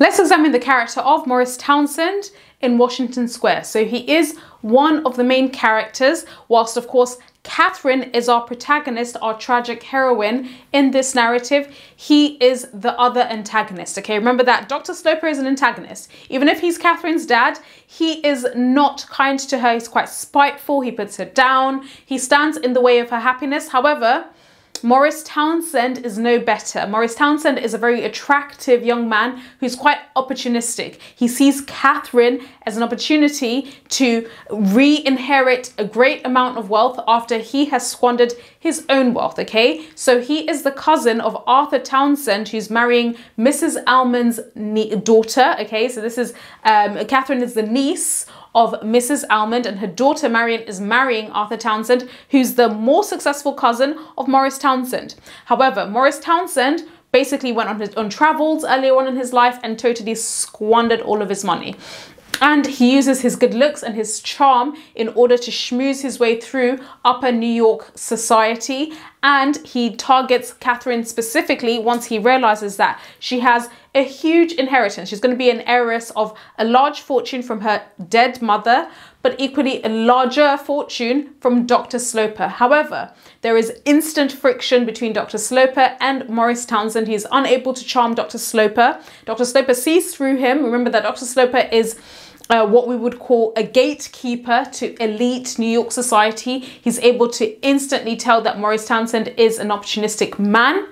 Let's examine the character of Morris Townsend in Washington Square. So he is one of the main characters, whilst of course Catherine is our protagonist, our tragic heroine in this narrative. He is the other antagonist. Okay, remember that Dr. Sloper is an antagonist. Even if he's Catherine's dad, he is not kind to her. He's quite spiteful. He puts her down. He stands in the way of her happiness. However, Morris Townsend is no better. Morris Townsend is a very attractive young man who's quite opportunistic. He sees Catherine as an opportunity to re-inherit a great amount of wealth after he has squandered his own wealth, okay? So he is the cousin of Arthur Townsend who's marrying Mrs. Almond's daughter, okay? So this is, um, Catherine is the niece of Mrs. Almond and her daughter Marian is marrying Arthur Townsend, who's the more successful cousin of Morris Townsend. However, Morris Townsend basically went on, his, on travels earlier on in his life and totally squandered all of his money. And he uses his good looks and his charm in order to schmooze his way through upper New York society. And he targets Catherine specifically once he realizes that she has a huge inheritance. She's going to be an heiress of a large fortune from her dead mother, but equally a larger fortune from Dr. Sloper. However, there is instant friction between Dr. Sloper and Morris Townsend. He is unable to charm Dr. Sloper. Dr. Sloper sees through him. Remember that Dr. Sloper is uh, what we would call a gatekeeper to elite New York society. He's able to instantly tell that Morris Townsend is an opportunistic man.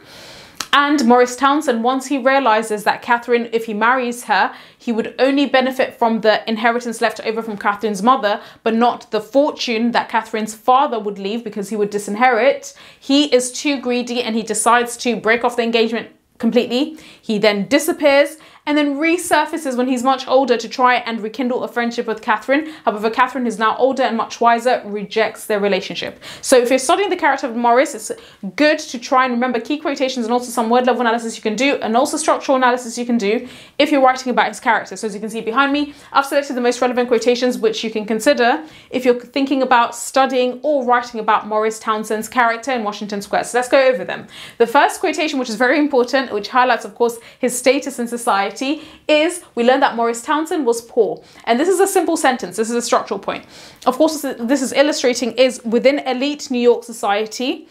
And Morris Townsend, once he realizes that Catherine, if he marries her, he would only benefit from the inheritance left over from Catherine's mother, but not the fortune that Catherine's father would leave because he would disinherit. He is too greedy and he decides to break off the engagement completely. He then disappears and then resurfaces when he's much older to try and rekindle a friendship with Catherine. However, Catherine is now older and much wiser, rejects their relationship. So if you're studying the character of Morris, it's good to try and remember key quotations and also some word level analysis you can do and also structural analysis you can do if you're writing about his character. So as you can see behind me, I've selected the most relevant quotations which you can consider if you're thinking about studying or writing about Morris Townsend's character in Washington Square. So let's go over them. The first quotation, which is very important, which highlights, of course, his status in society society is we learned that Morris Townsend was poor. And this is a simple sentence. This is a structural point. Of course, this is illustrating is within elite New York society,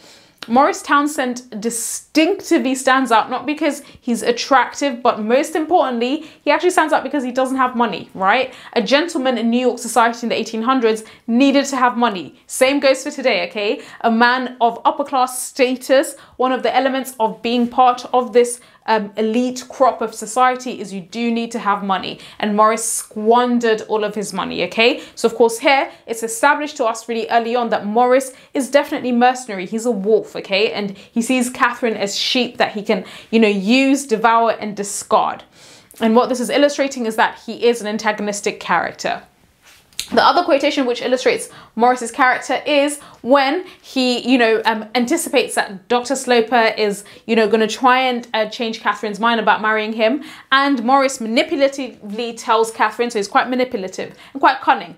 Morris Townsend distinctively stands out, not because he's attractive, but most importantly, he actually stands out because he doesn't have money, right? A gentleman in New York society in the 1800s needed to have money. Same goes for today, okay? A man of upper class status, one of the elements of being part of this um, elite crop of society is you do need to have money. And Morris squandered all of his money, okay? So of course here, it's established to us really early on that Morris is definitely mercenary. He's a wolf, okay? And he sees Catherine as sheep that he can, you know, use, devour, and discard. And what this is illustrating is that he is an antagonistic character. The other quotation which illustrates Morris's character is when he, you know, um, anticipates that Dr. Sloper is, you know, going to try and uh, change Catherine's mind about marrying him. And Morris manipulatively tells Catherine, so he's quite manipulative and quite cunning.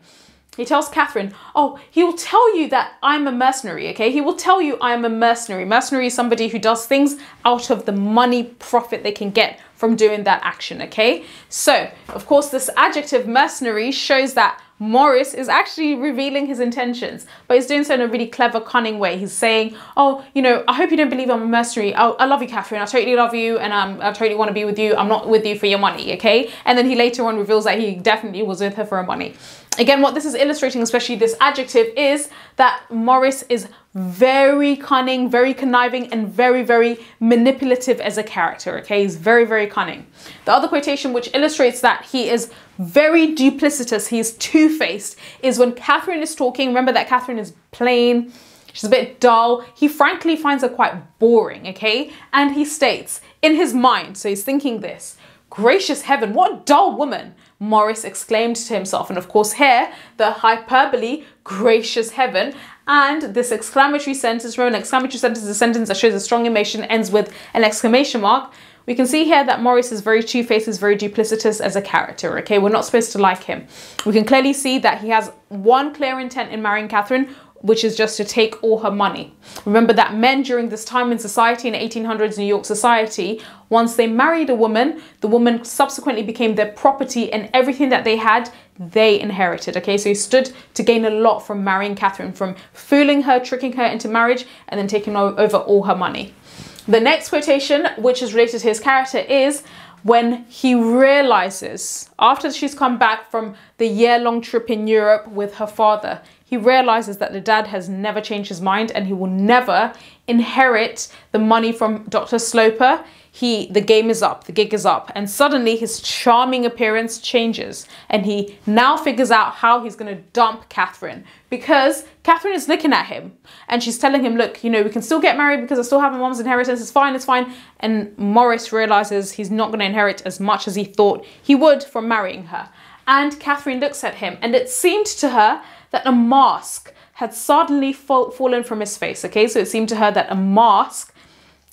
He tells Catherine, oh, he will tell you that I'm a mercenary, okay? He will tell you I'm a mercenary. Mercenary is somebody who does things out of the money profit they can get from doing that action, okay? So, of course, this adjective mercenary shows that Morris is actually revealing his intentions, but he's doing so in a really clever, cunning way. He's saying, oh, you know, I hope you don't believe I'm a mercenary. I, I love you, Catherine. I totally love you and um, I totally want to be with you. I'm not with you for your money, okay? And then he later on reveals that he definitely was with her for her money. Again, what this is illustrating, especially this adjective, is that Morris is very cunning, very conniving, and very, very manipulative as a character, okay? He's very, very cunning. The other quotation which illustrates that he is very duplicitous, he's two-faced, is when Catherine is talking. Remember that Catherine is plain, she's a bit dull. He frankly finds her quite boring, okay? And he states, in his mind, so he's thinking this, gracious heaven, what a dull woman. Morris exclaimed to himself. And of course, here, the hyperbole, gracious heaven, and this exclamatory sentence, remember an exclamatory sentence is a sentence that shows a strong emotion, ends with an exclamation mark. We can see here that Morris is very two-faced, is very duplicitous as a character, okay? We're not supposed to like him. We can clearly see that he has one clear intent in marrying Catherine, which is just to take all her money. Remember that men during this time in society, in 1800s New York society, once they married a woman, the woman subsequently became their property and everything that they had, they inherited. Okay, so he stood to gain a lot from marrying Catherine, from fooling her, tricking her into marriage, and then taking over all her money. The next quotation, which is related to his character, is when he realizes, after she's come back from the year long trip in Europe with her father, he realizes that the dad has never changed his mind and he will never inherit the money from Dr. Sloper. He, the game is up, the gig is up, and suddenly his charming appearance changes, and he now figures out how he's going to dump Catherine because Catherine is looking at him and she's telling him, "Look, you know, we can still get married because I still have my mom's inheritance. It's fine, it's fine." And Morris realizes he's not going to inherit as much as he thought he would from marrying her. And Catherine looks at him, and it seemed to her that a mask had suddenly fall, fallen from his face. Okay, so it seemed to her that a mask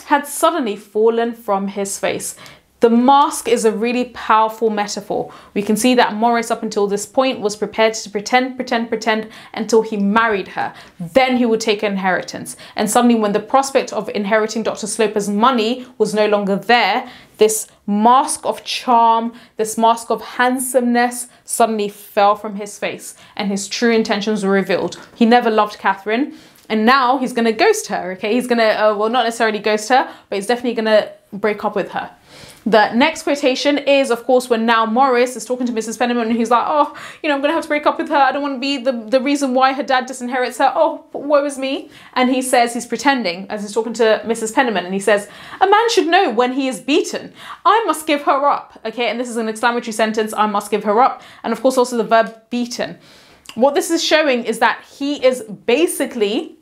had suddenly fallen from his face. The mask is a really powerful metaphor. We can see that Morris, up until this point, was prepared to pretend, pretend, pretend until he married her. Then he would take inheritance. And suddenly, when the prospect of inheriting Dr. Sloper's money was no longer there, this mask of charm, this mask of handsomeness suddenly fell from his face and his true intentions were revealed. He never loved Catherine. And now he's to ghost her, okay? He's to, uh, well, not necessarily ghost her, but he's definitely to break up with her. The next quotation is, of course, when now Morris is talking to Mrs. Penniman and he's like, oh, you know, I'm going to have to break up with her. I don't want to be the, the reason why her dad disinherits her. Oh, woe is me. And he says he's pretending as he's talking to Mrs. Penniman and he says, a man should know when he is beaten. I must give her up. Okay, and this is an exclamatory sentence. I must give her up. And of course, also the verb beaten. What this is showing is that he is basically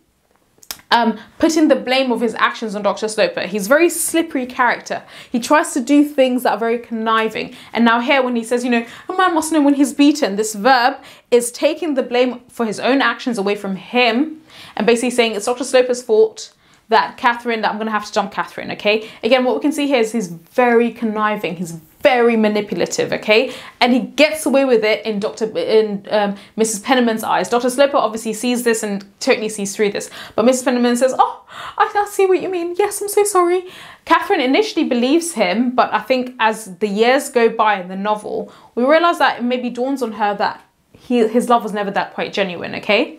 um, putting the blame of his actions on Dr. Sloper. He's a very slippery character. He tries to do things that are very conniving. And now here when he says, you know, a man must know when he's beaten, this verb is taking the blame for his own actions away from him and basically saying it's Dr. Sloper's fault that Catherine, that I'm to have to jump Catherine, okay? Again, what we can see here is he's very conniving. He's very manipulative, okay? And he gets away with it in Dr. in um, Mrs. Penniman's eyes. Dr. Sloper obviously sees this and totally sees through this. But Mrs. Penniman says, oh, I, I see what you mean. Yes, I'm so sorry. Catherine initially believes him, but I think as the years go by in the novel, we realize that it maybe dawns on her that he, his love was never that quite genuine, okay?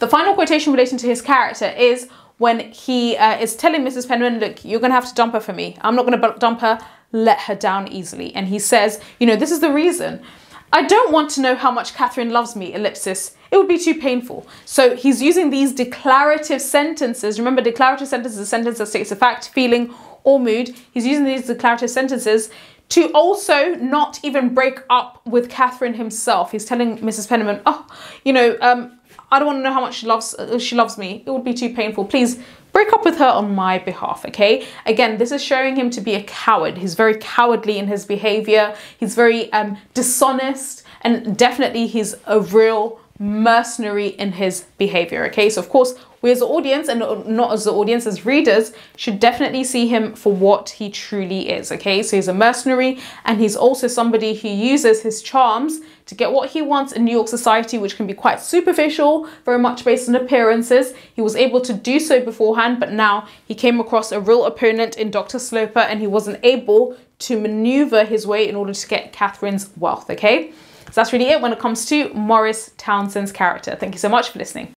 The final quotation relating to his character is when he uh, is telling Mrs. Penniman, look, you're going to have to dump her for me. I'm not going to dump her let her down easily. And he says, you know, this is the reason. I don't want to know how much Catherine loves me, ellipsis. It would be too painful. So he's using these declarative sentences. Remember, declarative sentences a sentence that states a fact, feeling, or mood. He's using these declarative sentences to also not even break up with Catherine himself. He's telling Mrs. Penniman, oh, you know, um, I don't want to know how much she loves uh, she loves me. It would be too painful. Please break up with her on my behalf, okay? Again, this is showing him to be a coward. He's very cowardly in his behavior. He's very um, dishonest and definitely he's a real mercenary in his behavior, okay? So of course, we as the audience and not as the audience, as readers, should definitely see him for what he truly is, okay? So he's a mercenary and he's also somebody who uses his charms to get what he wants in New York society, which can be quite superficial, very much based on appearances. He was able to do so beforehand, but now he came across a real opponent in Dr. Sloper and he wasn't able to maneuver his way in order to get Catherine's wealth, okay? So that's really it when it comes to Morris Townsend's character. Thank you so much for listening.